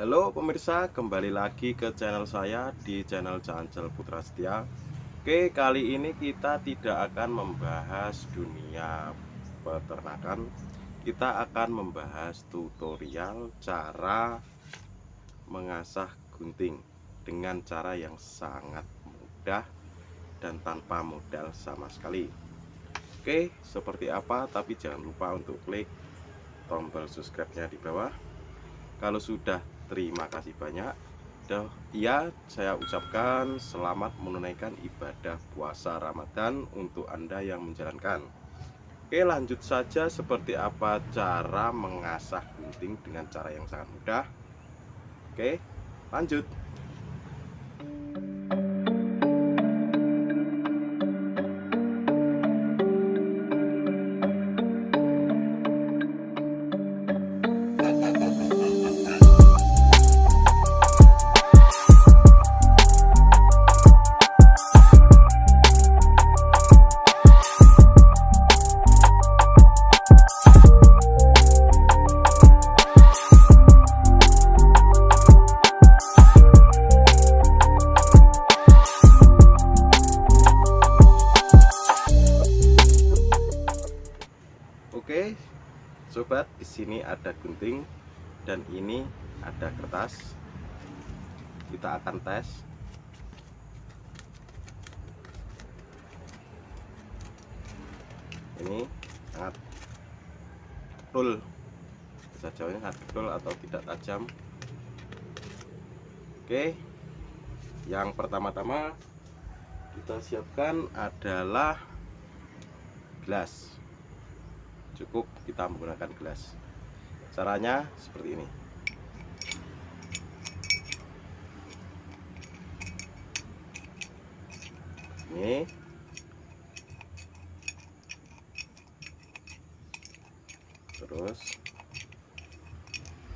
Halo pemirsa, kembali lagi ke channel saya di channel Cancel Putra Setia. Oke, kali ini kita tidak akan membahas dunia peternakan. Kita akan membahas tutorial cara mengasah gunting dengan cara yang sangat mudah dan tanpa modal sama sekali. Oke, seperti apa? Tapi jangan lupa untuk klik tombol subscribe-nya di bawah. Kalau sudah terima kasih banyak dan ya saya ucapkan selamat menunaikan ibadah puasa Ramadan untuk Anda yang menjalankan. Oke lanjut saja seperti apa cara mengasah gunting dengan cara yang sangat mudah. Oke lanjut sobat, di sini ada gunting dan ini ada kertas. Kita akan tes. Ini sangat betul. Bisa jauhnya sangat betul atau tidak tajam. Oke. Yang pertama-tama kita siapkan adalah gelas cukup kita menggunakan gelas. Caranya seperti ini. Ini. Terus.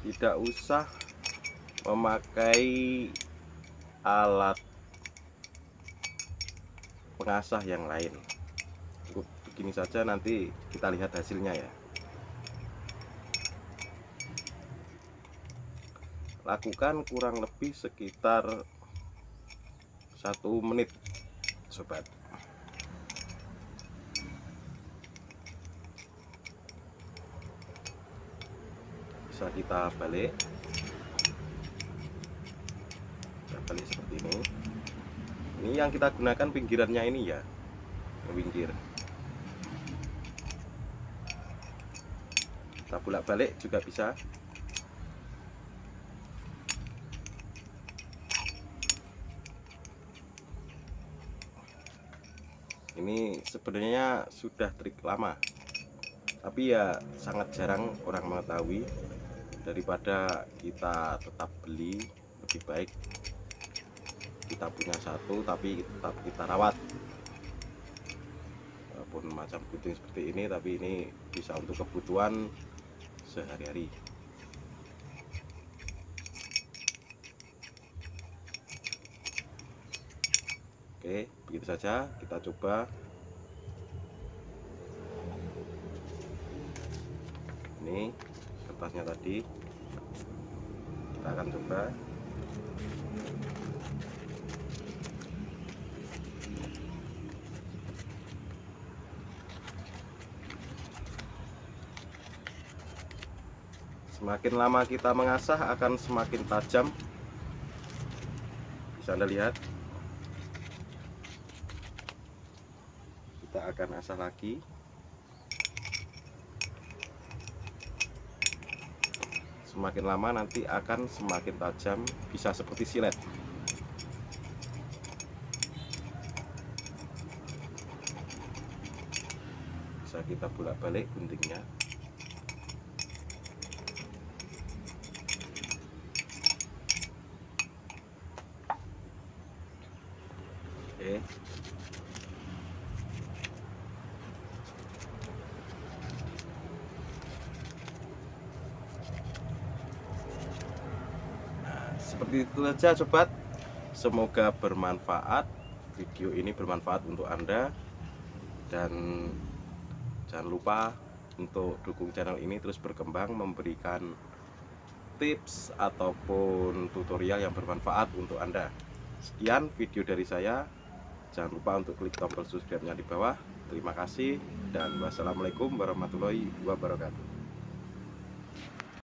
Tidak usah memakai alat pengasah yang lain begini saja nanti kita lihat hasilnya ya. Lakukan kurang lebih sekitar satu menit sobat. Bisa kita balik. Kita balik seperti ini. Ini yang kita gunakan pinggirannya ini ya pinggir kita bolak balik juga bisa. Ini sebenarnya sudah trik lama tapi ya sangat jarang orang mengetahui. Daripada kita tetap beli lebih baik kita punya satu tapi tetap kita rawat. Walaupun macam gunting seperti ini tapi ini bisa untuk kebutuhan sehari-hari. Oke begitu saja. Kita coba. Ini kertasnya tadi. Kita akan coba semakin lama kita mengasah akan semakin tajam. Bisa anda lihat. Kita akan asah lagi. Semakin lama nanti akan semakin tajam bisa seperti silet. Bisa kita bolak balik guntingnya Nah, seperti itu saja sobat. Semoga bermanfaat. Video ini bermanfaat untuk Anda dan jangan lupa untuk dukung channel ini terus berkembang memberikan tips ataupun tutorial yang bermanfaat untuk Anda. Sekian video dari saya. Jangan lupa untuk klik tombol subscribe-nya di bawah. Terima kasih dan wassalamualaikum warahmatullahi wabarakatuh.